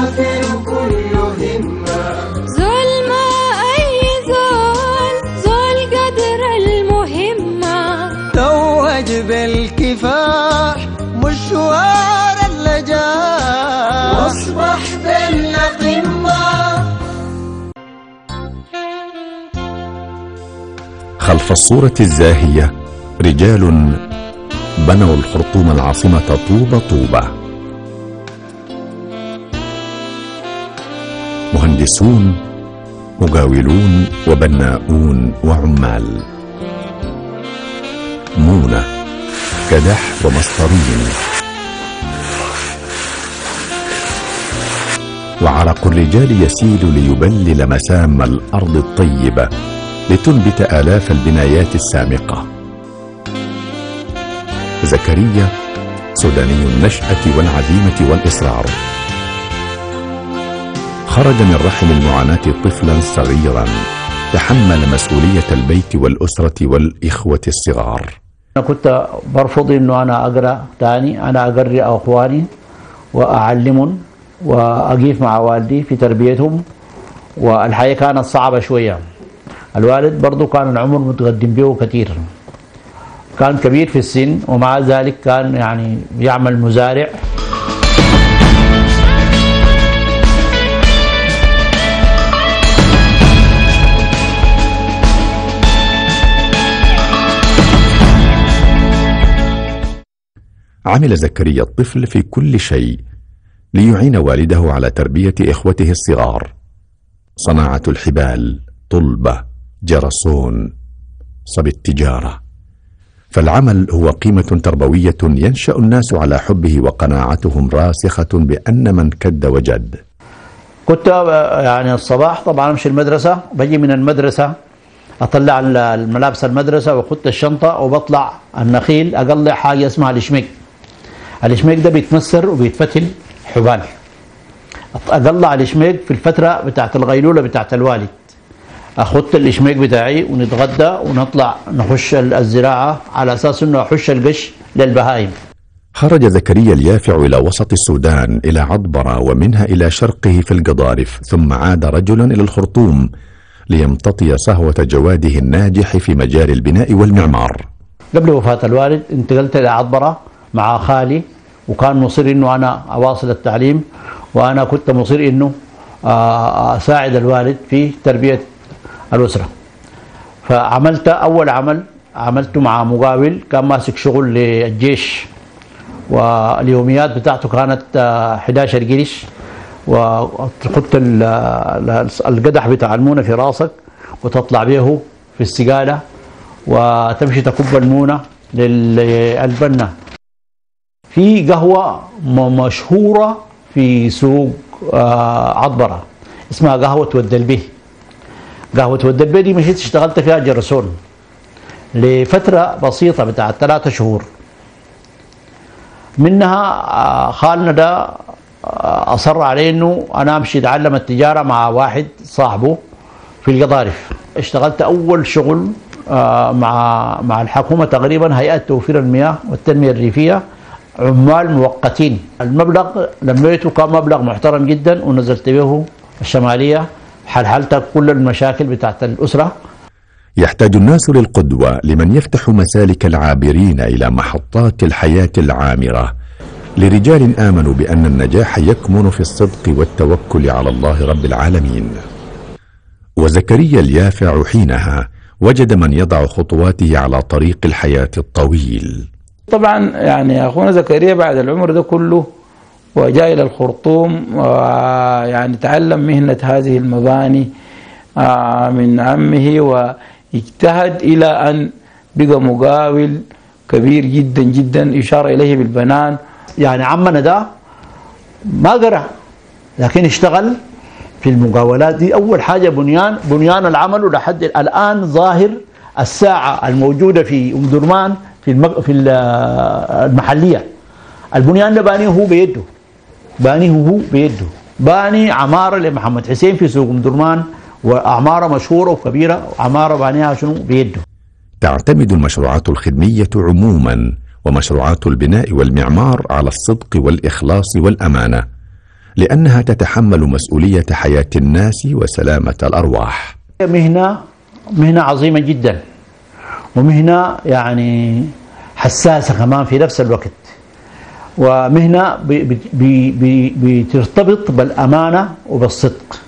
يوافر كل همة. ما أي زول زول قدر المهمة. توج بالكفاح مشوار اللجاء واصبح بين قمة. خلف الصورة الزاهية رجال بنوا الخرطوم العاصمة طوبة طوبة. مهندسون مقاولون وبناؤون وعمال. مونة كدح ومسطرين. وعرق الرجال يسيل ليبلل مسام الأرض الطيبة لتنبت آلاف البنايات السامقة. زكريا سوداني النشأة والعزيمة والإصرار. خرج من رحم المعاناة طفلا صغيرا تحمل مسؤولية البيت والأسرة والإخوة الصغار. أنا كنت برفض إنه أنا أقرأ تاني أنا أقرأ أخواني وأعلمهم وأقيف مع والدي في تربيتهم والحياة كانت صعبة شوية. الوالد برضو كان العمر متقدم به كثير. كان كبير في السن ومع ذلك كان يعني يعمل مزارع. عمل زكريا الطفل في كل شيء ليعين والده على تربية إخوته الصغار. صناعة الحبال طلبة جرسون صب التجارة. فالعمل هو قيمة تربوية ينشأ الناس على حبه وقناعتهم راسخة بأن من كد وجد. كنت يعني الصباح طبعا أمشي المدرسة بجي من المدرسة أطلع الملابس المدرسة واخد الشنطة وبطلع النخيل أقلع حاجة اسمها الشميك. الشميك ده بيتمسر وبيتفتل حبال. اقلع الشميك في الفترة بتاعت الغيلولة بتاعت الوالد. اخد الشميك بتاعي ونتغدى ونطلع نخش الزراعة على أساس إنه احش القش للبهايم. خرج زكريا اليافع إلى وسط السودان إلى عضبرة ومنها إلى شرقه في القضارف ثم عاد رجلا إلى الخرطوم ليمتطي صهوة جواده الناجح في مجال البناء والمعمار. قبل وفاة الوالد انتقلت إلى عطبرة مع خالي وكان مصر إنه أنا أواصل التعليم وأنا كنت مصر إنه آه، أساعد الوالد في تربية الأسرة. فعملت أول عمل عملته مع مقاول كان ماسك شغل للجيش واليوميات بتاعته كانت آه، 11 قرش وتحط ال- ال- القدح بتاع المونة في راسك وتطلع به في السقالة وتمشي تكب المونة للبنا. في قهوة مشهورة في سوق آه، عطبرة اسمها قهوة ودلبيه قهوة ودلبيه دي مشيت اشتغلت فيها جرسون لفترة بسيطة بتاعت ثلاثة شهور. منها آه، خالنا ده آه، أصر عليه إنه أنا أمشي أتعلم التجارة مع واحد صاحبه في القضارف. اشتغلت أول شغل مع مع الحكومة تقريبا هيئة توفير المياه والتنمية الريفية عمال مؤقتين المبلغ لميته كان مبلغ محترم جدا ونزلت به الشمالية حلحلت كل المشاكل بتاعت الأسرة؟ يحتاج الناس للقدوة لمن يفتح مسالك العابرين إلى محطات الحياة العامرة. لرجال آمنوا بأن النجاح يكمن في الصدق والتوكل على الله رب العالمين. وزكريا اليافع حينها وجد من يضع خطواته على طريق الحياة الطويل. طبعا يعني أخونا زكريا بعد العمر ده كله وجاء إلى الخرطوم ويعني تعلم مهنة هذه المباني آه، من عمه واجتهد إلى أن بقى مقاول كبير جدا جدا يشار إليه بالبنان. يعني عمنا ده ما قرأ لكن اشتغل في المقاولات. دي أول حاجة بنيان بنيان العمل. ولحد الآن ظاهر الساعة الموجودة في أم درمان في المج... في ال- المحلية. البنيان ده بانيه هو بيده. بانيه هو بيده. باني عمارة لمحمد حسين في سوق درمان وعمارة مشهورة وكبيرة. عمارة بانيها شنو؟ بيده. تعتمد المشروعات الخدمية عموما ومشروعات البناء والمعمار على الصدق والإخلاص والأمانة لأنها تتحمل مسؤولية حياة الناس وسلامة الأرواح. مهنة مهنة عظيمة جدا. ومهنة يعني حساسة كمان في نفس الوقت. ومهنة بترتبط بالأمانة وبالصدق.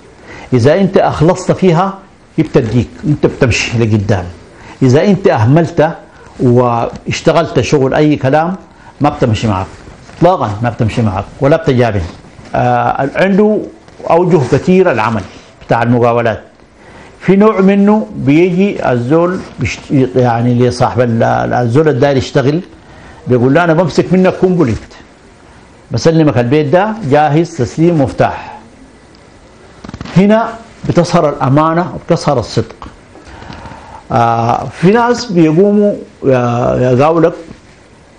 إذا أنت أخلصت فيها بتديك أنت بتمشي لقدام. إذا أنت أهملت واشتغلت شغل أي كلام ما بتمشي معك. إطلاقا ما بتمشي معك ولا بتجابه. آه عنده أوجه كثيرة العمل بتاع المقاولات. في نوع منه بيجي الزول. يعني لصاحب ال- الزول الداير يشتغل بيقول له أنا بمسك منك كومبليت بسلمك البيت ده جاهز تسليم مفتاح. هنا بتظهر الأمانة وبتظهر الصدق. آه في ناس بيقوموا يقاولك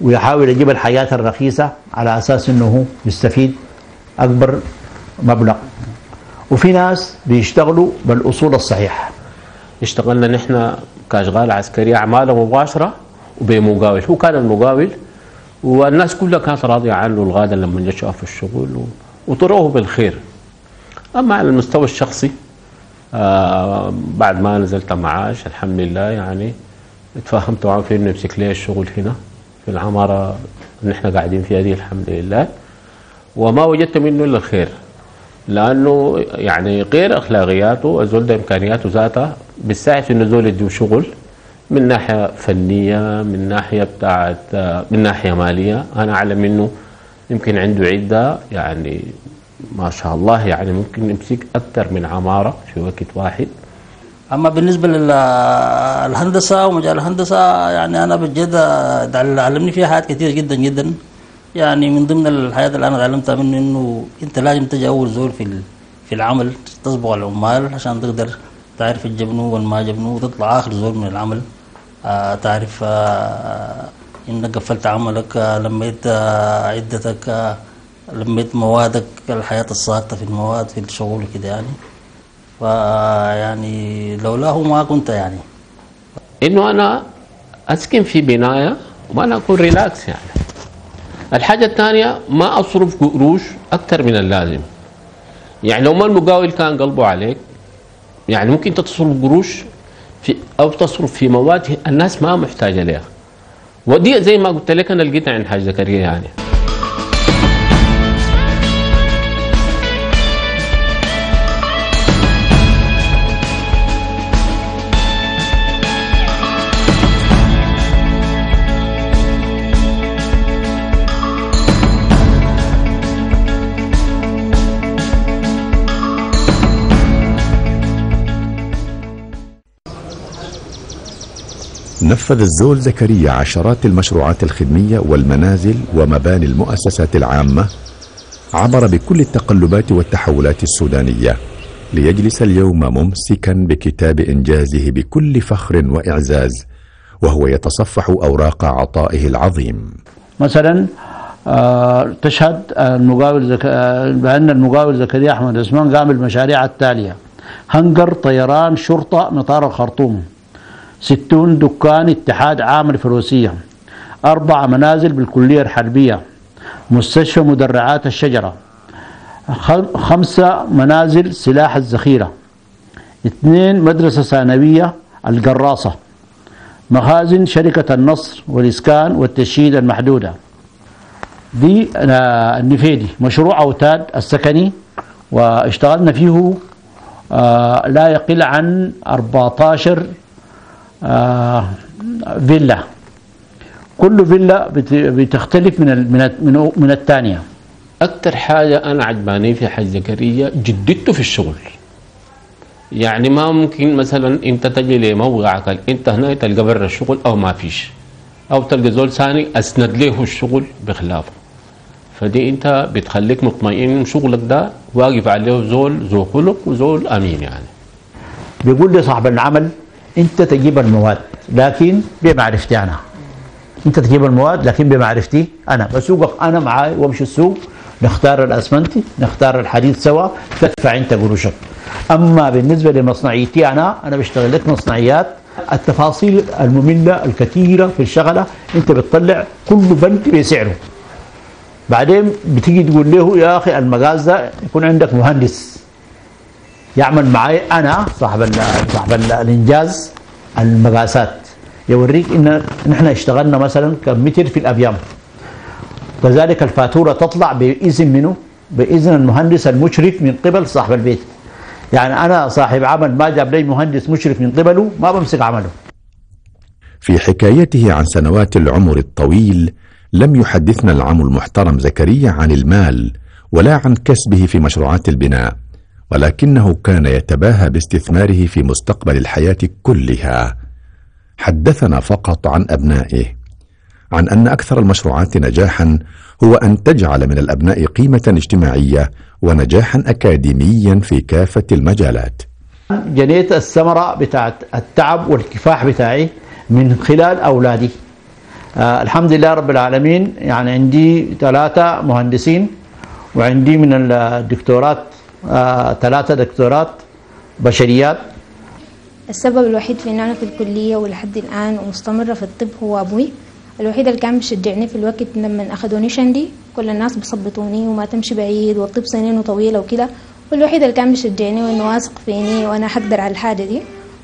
ويحاول يجيب الحياة الرخيصة على أساس إنه هو يستفيد أكبر مبلغ. وفي ناس بيشتغلوا بالأصول الصحيحة. اشتغلنا نحن كأشغال عسكري اعماله مباشرة وبمقاول. هو كان المقاول والناس كلها كانت راضية عنه الغاده لما جا شاف الشغل وطروه بالخير. أما على المستوى الشخصي آه بعد ما نزلت معاش الحمد لله يعني اتفاهمت معه في إنه يمسك لي الشغل هنا في العمارة اللي قاعدين فيها دي الحمد لله. وما وجدت منه إلا الخير. لأنه يعني غير اخلاقياته الزول ده امكانياته ذاتها بتساعد في إنه الزول يديه شغل من ناحية فنية من ناحية بتاعت من ناحية مالية. أنا أعلم منه يمكن عنده عدة يعني ما شاء الله يعني ممكن يمسك أكثر من عمارة في وقت واحد. أما بالنسبة للهندسه ومجال الهندسة يعني أنا بجد ده علمني فيها حاجات كثير جدا جدا. يعني من ضمن الحاجات اللي أنا تعلمتها منه إنه أنت لازم تجي أول زول في في العمل تصبغ العمال عشان تقدر تعرف الجبنو والما جبنو وتطلع آخر زول من العمل. آه تعرف آه إنك قفلت عملك آه لميت آه عدتك آه لميت موادك الحياة الساقطه في المواد في الشغل كده يعني. فيعني لولاه ما كنت يعني. إنه أنا أسكن في بناية وأنا أكون ريلاكس يعني. الحاجة الثانية ما أصرف قروش أكثر من اللازم. يعني لو ما المقاول كان قلبه عليك يعني ممكن تصرف قروش في أو تصرف في مواد الناس ما محتاجة لها. ودي زي ما قلت لك أنا لقيتها عند حاج زكريا يعني. نفذ الزول زكريا عشرات المشروعات الخدمية والمنازل ومباني المؤسسات العامة عبر بكل التقلبات والتحولات السودانية ليجلس اليوم ممسكا بكتاب إنجازه بكل فخر وإعزاز وهو يتصفح أوراق عطائه العظيم. مثلا آه، تشهد المقاول زك... آه، بأن المقاول زكريا أحمد عثمان قام بالمشاريع التالية هنجر طيران شرطة مطار الخرطوم. ستون دكان اتحاد عام الفروسية أربع منازل بالكلية الحربية مستشفى مدرعات الشجرة خمسة منازل سلاح الذخيرة اثنين مدرسة ثانوية القراصة مخازن شركة النصر والإسكان والتشييد المحدودة. دي آه، النفيدي مشروع أوتاد السكني واشتغلنا فيه آه، لا يقل عن 14 آه، فيلا. كل فيلا بت- بتختلف من ال- من من الثانية. أكثر حاجة أنا عجباني في حاج زكريا جدته في الشغل. يعني ما ممكن مثلا أنت تجي لموقعك أنت هنا تلقى برا الشغل أو ما فيش. أو تلقى زول ثاني أسند له الشغل بخلافه فدي أنت بتخليك مطمئن شغلك ده واقف عليه زول ذو خلق وزول أمين يعني. بيقول لي صاحب العمل انت تجيب المواد لكن بمعرفتي أنا. انت تجيب المواد لكن بمعرفتي أنا. بسوقك أنا معاي وامشي السوق. نختار الاسمنتي نختار الحديد سوا. تدفع انت قروشك. اما بالنسبة لمصنعيتي أنا أنا بشتغل لك مصنعيات. التفاصيل المملة الكثيرة في الشغلة انت بتطلع كل بند بسعره. بعدين بتيجي تقول له يا أخي المقاس ده يكون عندك مهندس. يعمل معي أنا صاحب صاحب ال الإنجاز المقاسات. يوريك إن نحن اشتغلنا مثلا كمتر في الأبيام. كذلك الفاتورة تطلع بإذن منه بإذن المهندس المشرف من قبل صاحب البيت. يعني أنا صاحب عمل ما جاب لي مهندس مشرف من قبله ما بمسك عمله. في حكايته عن سنوات العمر الطويل لم يحدثنا العم المحترم زكريا عن المال ولا عن كسبه في مشروعات البناء. ولكنه كان يتباهى باستثماره في مستقبل الحياة كلها. حدثنا فقط عن أبنائه. عن أن أكثر المشروعات نجاحا هو أن تجعل من الأبناء قيمة اجتماعية ونجاحا اكاديميا في كافة المجالات. جنيت الثمرة بتاعت التعب والكفاح بتاعي من خلال أولادي. آه الحمد لله رب العالمين يعني عندي ثلاثة مهندسين وعندي من الدكتورات ثلاثة دكتورات بشريات. السبب الوحيد في ان أنا في الكلية ولحد الآن ومستمرة في الطب هو أبوي. الوحيد اللي كان بيشجعني في الوقت لما اخذوني شندي كل الناس بيصبطوني وما تمشي بعيد والطب سنينه طويلة وكده. والوحيد اللي كان بيشجعني وإنه واثق فيني وأنا حقدر على الحاجة دي.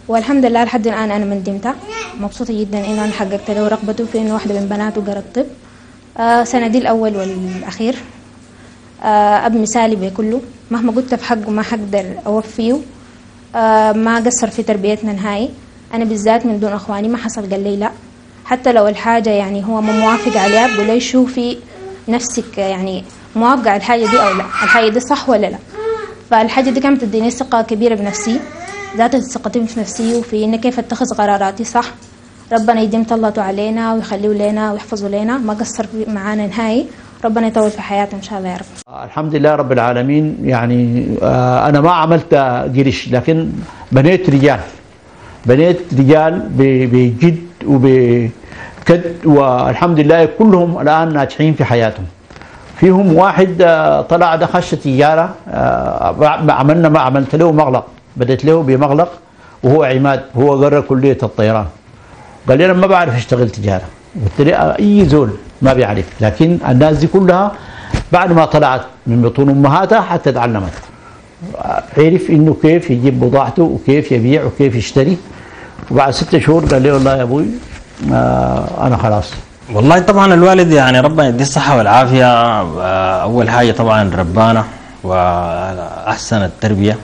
والحمد لله لحد الآن أنا مندمتها مبسوطة جدا انه أنا حققت له رغبته في إنه واحدة من بناته قرأت طب. آه سندي الأول والأخير. آه أب مثالي بكله مهما قلت في حقه ما حقدر أوفيه. آه ما قصر في تربيتنا نهائي. أنا بالذات من دون أخواني ما حصل قال لي لا. حتى لو الحاجة يعني هو ما موافق عليها بقول لي شوفي نفسك يعني موافقه على الحاجة دي أو لا. الحاجة دي صح ولا لا؟ فالحاجة دي كانت تديني ثقة كبيرة بنفسي ذات ثقتي في نفسي وفي إن كيف أتخذ قراراتي صح. ربنا يديم طلته علينا ويخليه لنا ويحفظه لنا ما قصر معانا نهائي. ربنا يطول في حياته إن شاء الله يا رب. الحمد لله رب العالمين. يعني آه أنا ما عملت قرش لكن بنيت رجال. بنيت رجال بجد وبكد والحمد لله كلهم الآن ناجحين في حياتهم. فيهم واحد آه، طلع ده خش تجاره آه، عملنا ما عملت له مغلق. بدأت له بمغلق وهو عماد هو قرر كلية الطيران. قال لي أنا ما بعرف اشتغل تجارة. قلت له أي زول. ما بيعرف. لكن الناس دي كلها بعد ما طلعت من بطون أمهاتها حتى تعلمت. عرف إنه كيف يجيب بضاعته وكيف يبيع وكيف يشتري. وبعد ستة شهور قال لي والله يا أبوي أنا خلاص. والله طبعا الوالد يعني ربنا يديه الصحة والعافية. أول حاجة طبعا ربانا وأحسن التربية.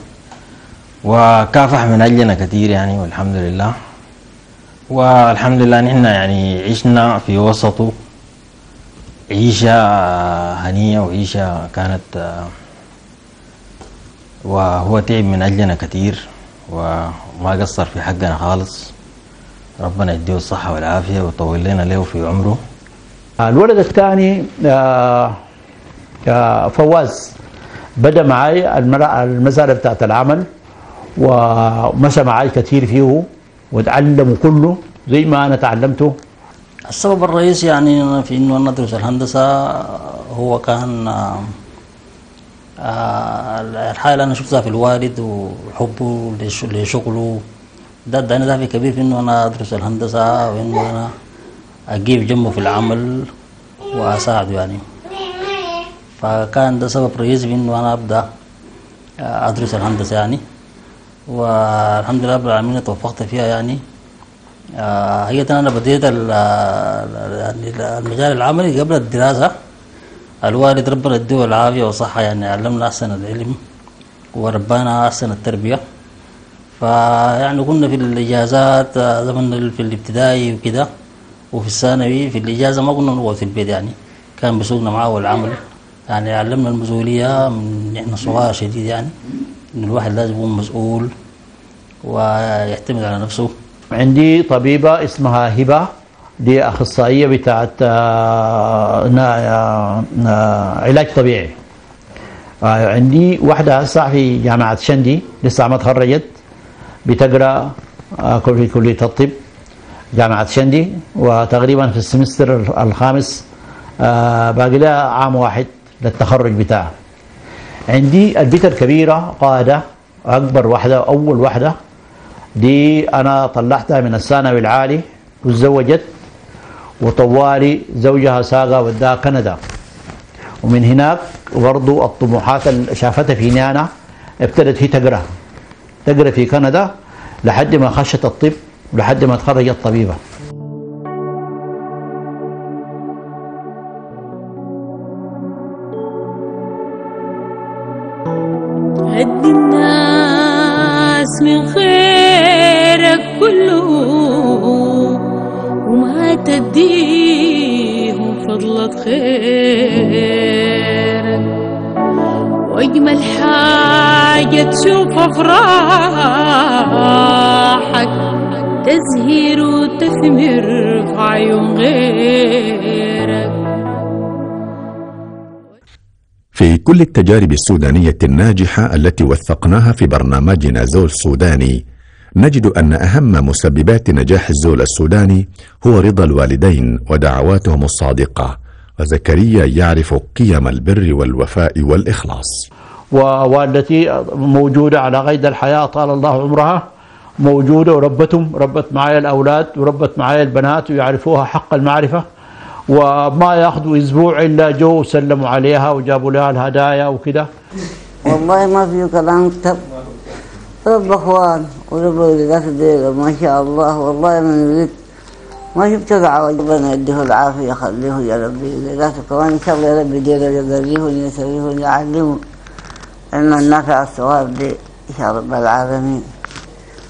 وكافح من أجلنا كثير يعني والحمد لله. والحمد لله نحن يعني عشنا في وسطه. عيشة هنية وعيشة كانت آه، وهو تعب من أجلنا كثير وما قصر في حقنا خالص. ربنا يديه الصحة والعافية ويطول لنا له في عمره. الولد الثاني آه آه فواز. بدأ معي المسألة بتاعت العمل ومشى معي كثير فيه وتعلمه كله زي ما أنا تعلمته. السبب الرئيسي يعني في إنه أنا ادرس الهندسة هو كان آه، الحاجة اللي أنا شفتها في الوالد وحبه لش- لشغله. ده اداني دافع كبير في إنه أنا أدرس الهندسة وإنه أنا أجيب جنبه في العمل وأساعده يعني. فكان ده سبب رئيسي في إنه أنا أبدأ آه، أدرس الهندسة يعني. والحمد لله رب العالمين توفقت فيها يعني. هي أنا بديت ال- ال- المجال العملي قبل الدراسة. الوالد ربنا يديه العافية والصحة يعني علمنا أحسن العلم وربانا أحسن التربية. فيعني كنا في الإجازات آه، زمن في الابتدائي وكده. وفي الثانوي في الإجازة ما كنا نقعد في البيت يعني كان بيسوقنا معاه والعمل. يعني علمنا المسؤولية من إحنا صغار شديد يعني إن الواحد لازم يكون مسؤول ويعتمد على نفسه. عندي طبيبة اسمها هبة دي أخصائية بتاعت آه، آه، آه، علاج طبيعي. عندي واحدة هسه في جامعة شندي لسه ما تخرجت بتقرأ في كلية الطب جامعة شندي وتقريبا في السمستر الخامس باقي لها عام واحد للتخرج بتاعها. عندي البنت الكبيرة قاعدة أكبر واحدة أول واحدة. دي أنا طلعتها من الثانوي العالي وتزوجت وطوالي زوجها ساقة وداها كندا. ومن هناك برضو الطموحات اللي شافتها فيني أنا ابتدت هي تقرأ. تقرأ في كندا لحد ما خشت الطب ولحد ما تخرجت طبيبة. هد الناس من خيرك كله وما تديهم فضلة خيرك وأجمل حاجة تشوف افراحك تزهر وتثمر في عيون غيرك. في كل التجارب السودانية الناجحة التي وثقناها في برنامجنا زول سوداني نجد أن أهم مسببات نجاح الزول السوداني هو رضا الوالدين ودعواتهم الصادقة وزكريا يعرف قيم البر والوفاء والإخلاص. ووالدتي موجودة على قيد الحياة طال الله عمرها موجودة وربتهم ربت معايا الأولاد وربت معايا البنات ويعرفوها حق المعرفة. وما ياخذوا أسبوع إلا جو وسلموا عليها وجابوا لها الهدايا وكده. والله ما في كلام كتب. رب اخوان ورب ولدات الديرة ما شاء الله والله من ولدت ما شفت دعوة ربنا يديه العافية خليه يا ربي. ولداته كمان إن شاء الله يا ربي ديره يقريهن يسويهن يعلمهم إن النافع الثواب دي يا رب العالمين.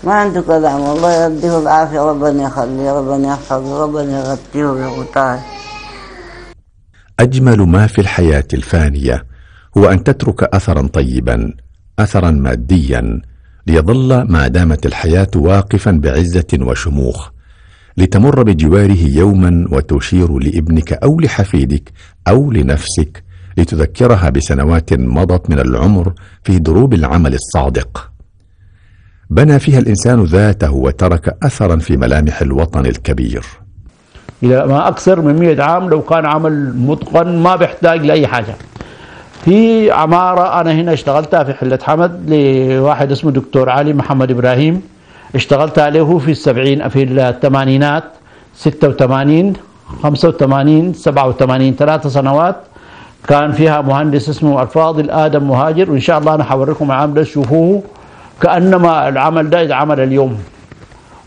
ما عنده كلام والله يديه العافية ربنا يخليه ربنا يحفظه ربنا يغطيه ويغطاه أجمل ما في الحياة الفانية هو أن تترك أثرا طيبا أثرا ماديا ليظل ما دامت الحياة واقفا بعزة وشموخ لتمر بجواره يوما وتشير لابنك أو لحفيدك أو لنفسك لتذكرها بسنوات مضت من العمر في دروب العمل الصادق. بنى فيها الإنسان ذاته وترك أثرا في ملامح الوطن الكبير. إلى ما أكثر من 100 عام لو كان عمل متقن ما بيحتاج لأي حاجة. في عمارة أنا هنا اشتغلتها في حلة حمد لواحد اسمه دكتور علي محمد إبراهيم. اشتغلت عليه في السبعين في الثمانينات 86 85 87 ثلاث سنوات. كان فيها مهندس اسمه الفاضل آدم مهاجر وإن شاء الله أنا حوريكم العمل ده تشوفوه كأنما العمل ده يتعمل اليوم.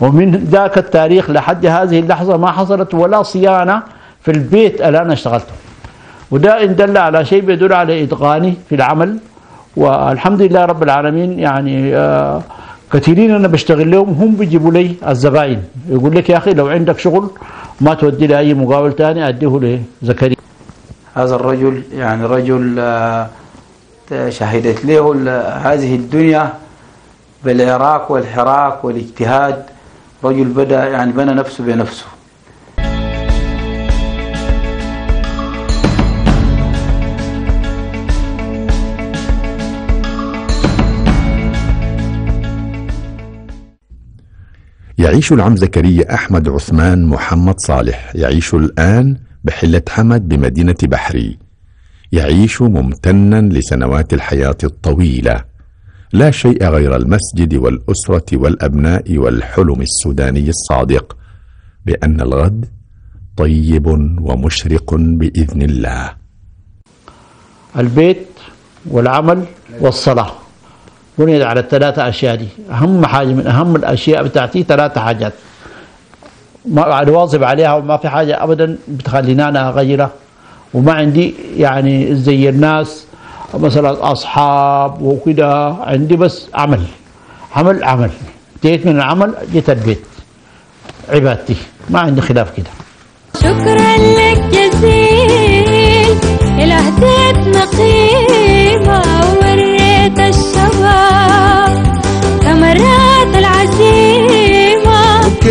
ومن ذاك التاريخ لحد هذه اللحظة ما حصلت ولا صيانة في البيت اللي أنا اشتغلته. وده إن دل على شيء بيدل على إتقاني في العمل. والحمد لله رب العالمين يعني آه كثيرين أنا بشتغل لهم هم بيجيبوا لي الزباين يقول لك يا أخي لو عندك شغل ما تودي لي أي مقاول تاني أديه لزكريا. هذا الرجل يعني رجل آه، شهدت له هذه الدنيا بالعراق والحراك والاجتهاد. رجل بدأ يعني بنى نفسه بنفسه. يعيش العم زكريا أحمد عثمان محمد صالح يعيش الآن بحلة حمد بمدينة بحري. يعيش ممتنا لسنوات الحياة الطويلة. لا شيء غير المسجد والأسرة والأبناء والحلم السوداني الصادق. بأن الغد طيب ومشرق بإذن الله. البيت والعمل والصلاة. بنيت على الثلاثة أشياء دي. أهم حاجة من أهم الأشياء بتاعتي ثلاثة حاجات. ما أواظب عليها وما في حاجة أبدا بتخليني أنا أغيرها. وما عندي يعني زي الناس مثلا أصحاب وكده عندي بس عمل. عمل عمل. جيت من العمل جيت البيت. عبادتي. ما عندي خلاف كده. شكرا لك جزيل. إلى هديتنا قيمة ووريت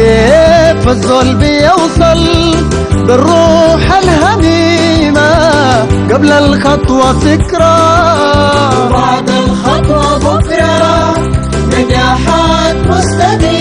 كيف الزول بيوصل بالروح الهميمة قبل الخطوة فكرة. وبعد الخطوة بكرة نجاحات مستديمة.